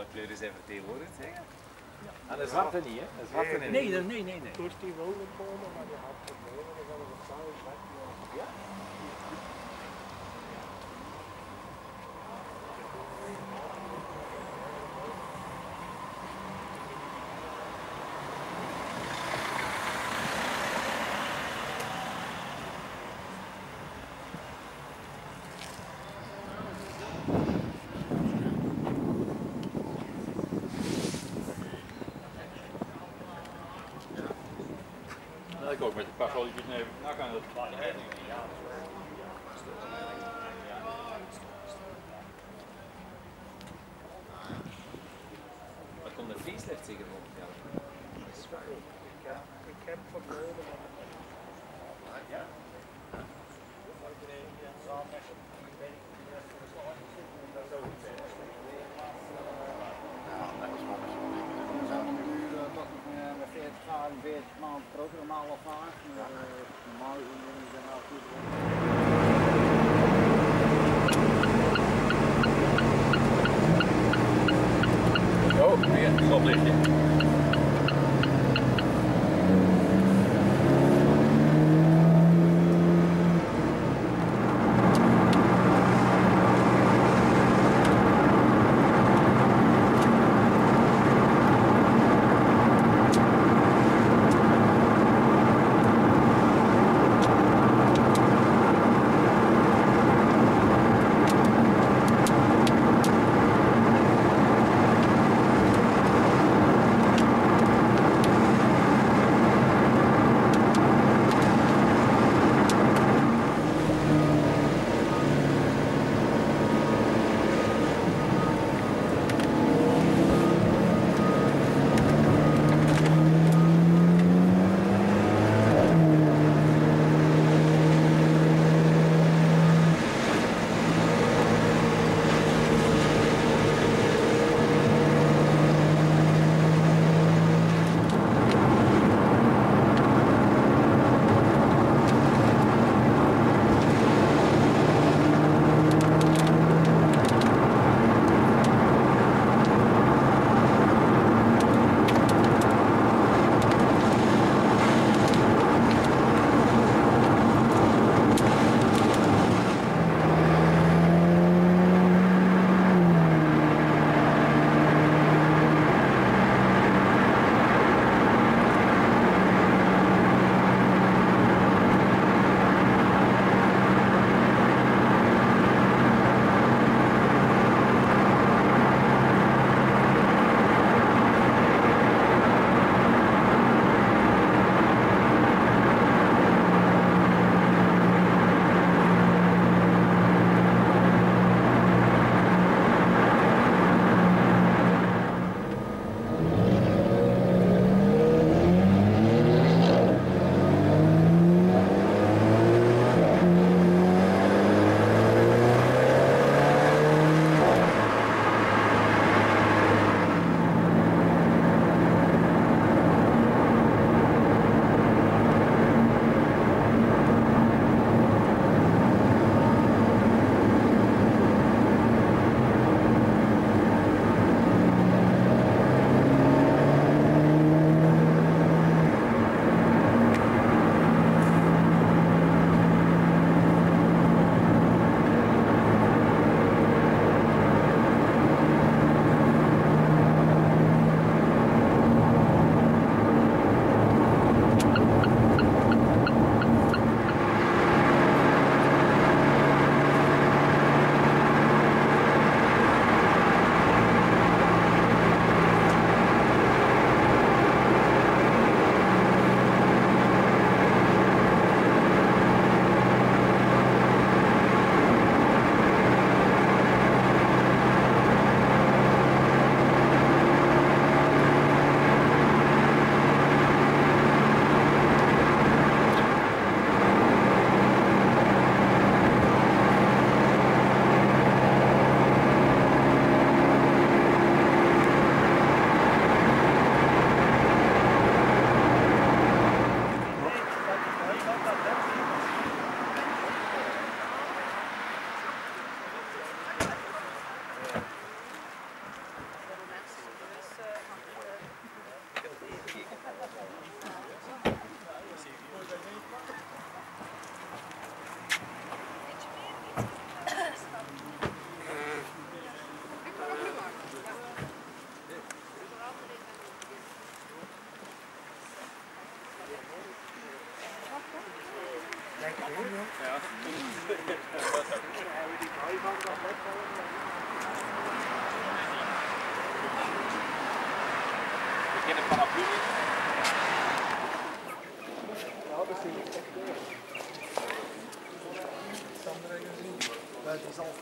alle kleuren zijn vertegenwoordigd zeggen. En de zwarte niet, hè? De zwarte niet. Nee, dat- nee, nee, nee. Koos die wilde komen, maar die had problemen, dan hadden we. Ja? Dat ik ook met een paar rolletjes nemen. Nou kan het. Maar komt de facelift zeker op? Ja. Dat ik heb verboden, maar Ja? Dan zouden we nu eh, toch nog eh, met 40 graden, 40 maanden per ook normaal eh, normaal is goed. Oh, weer een stoplichtje. Ja. Vanaf juli. Ja, dat zie ik echt weer. Sander en gezien. Dat is al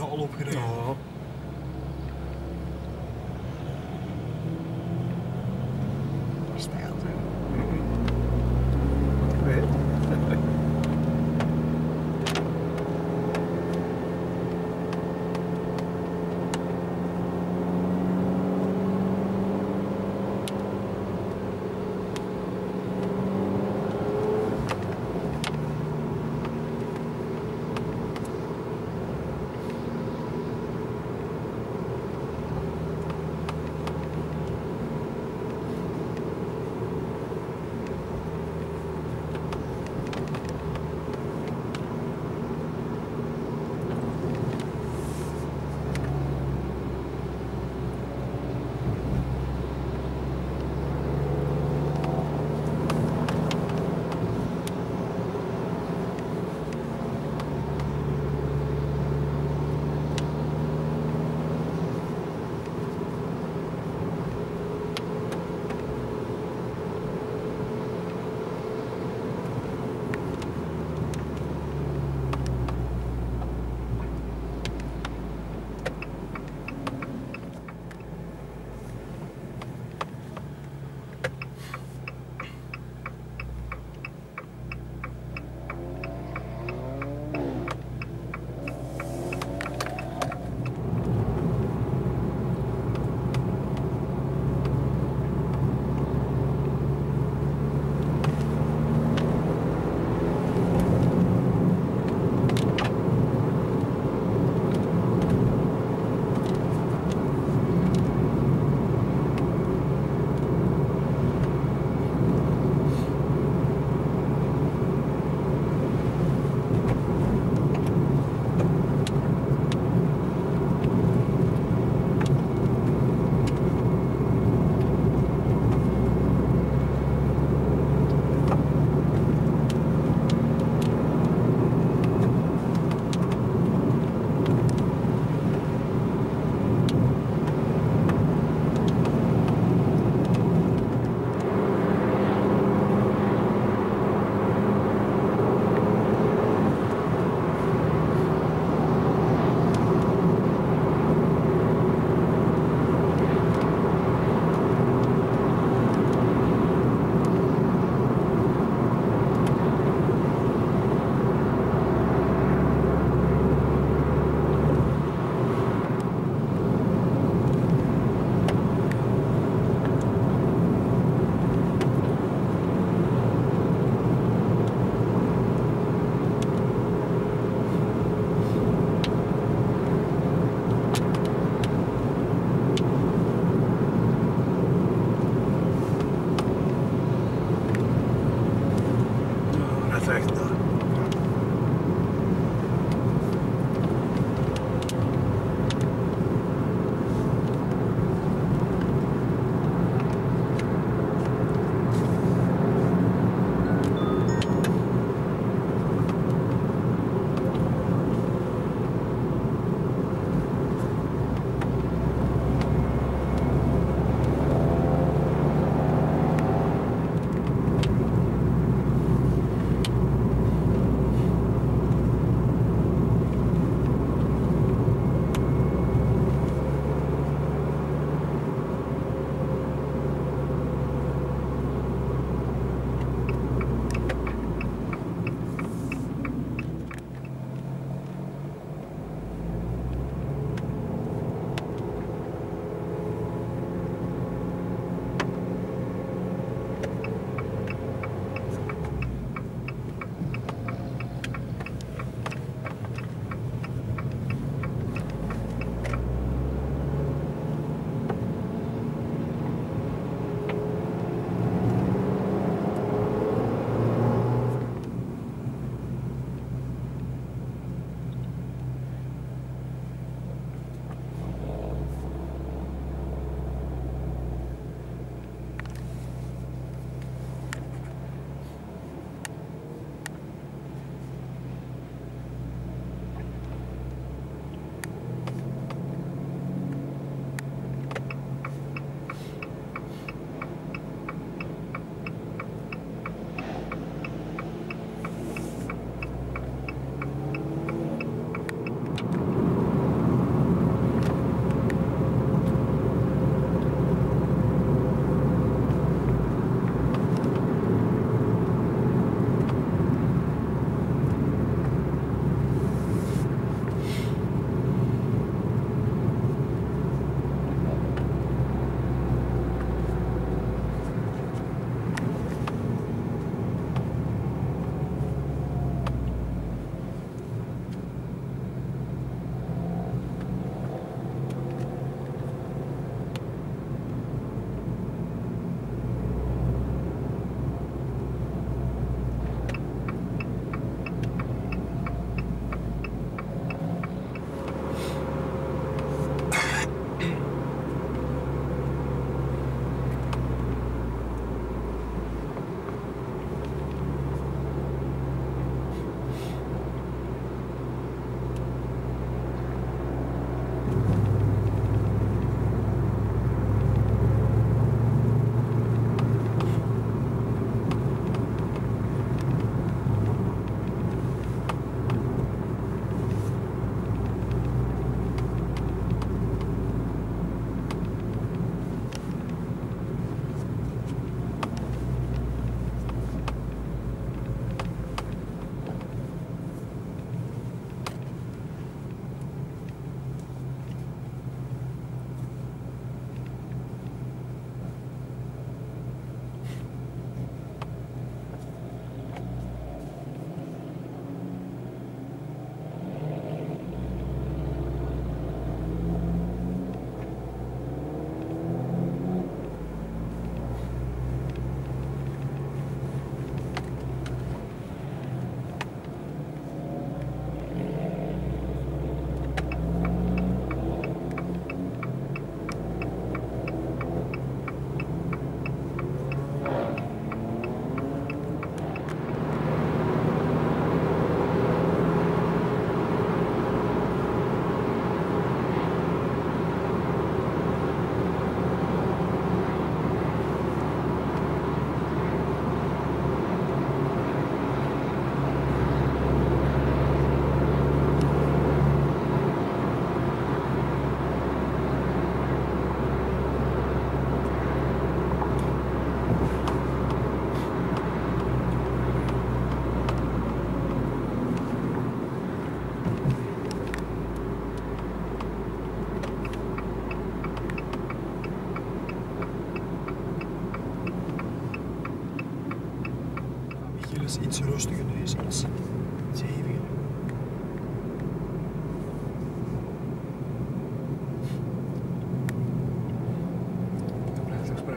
al opgereden. Stijl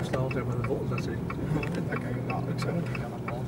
snel altijd met de volgende het niet helemaal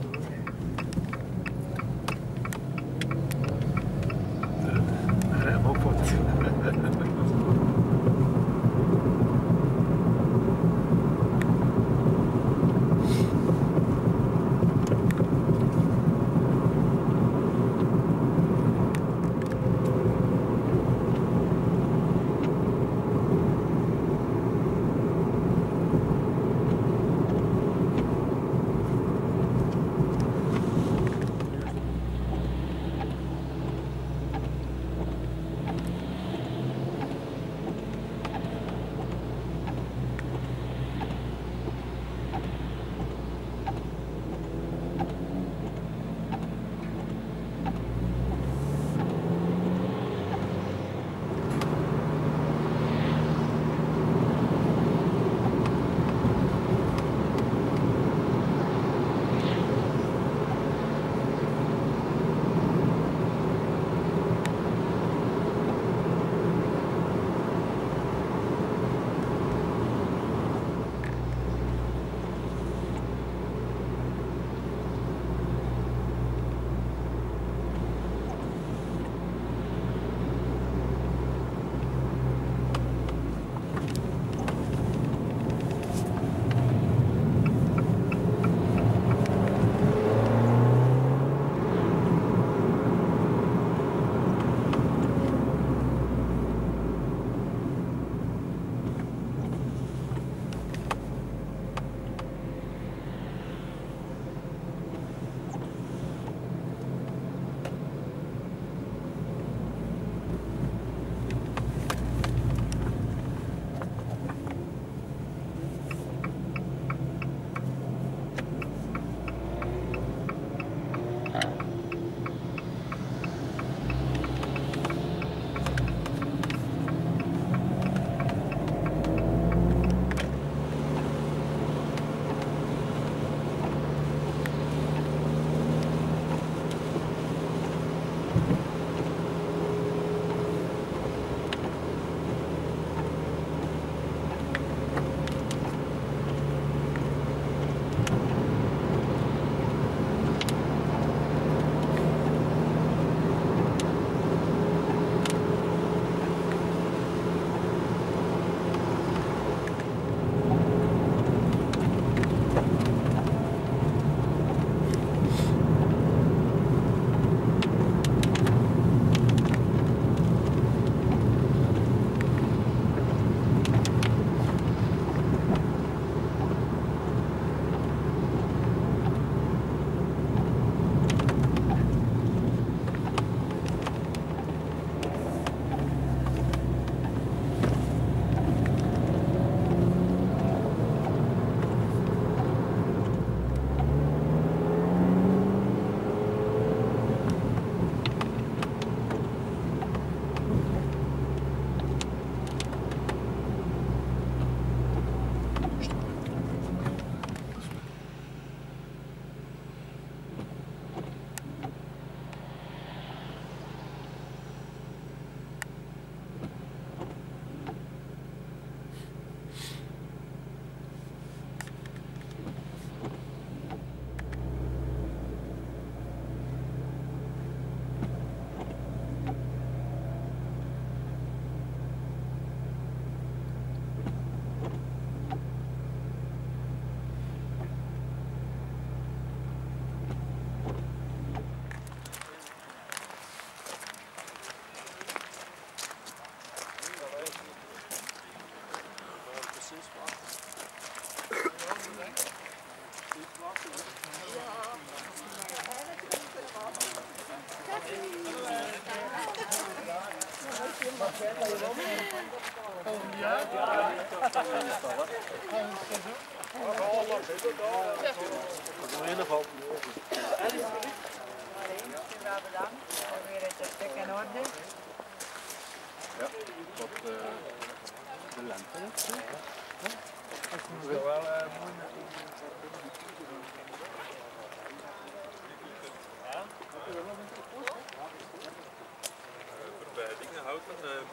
Houdt het.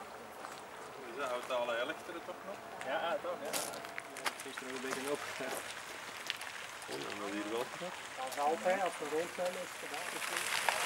Ze houdt alle elekteren toch nog? Ja, toch, ja. Gisteren een beetje op. Oh, dan hier wel. Als altijd, als we rond zijn, is het gedaan.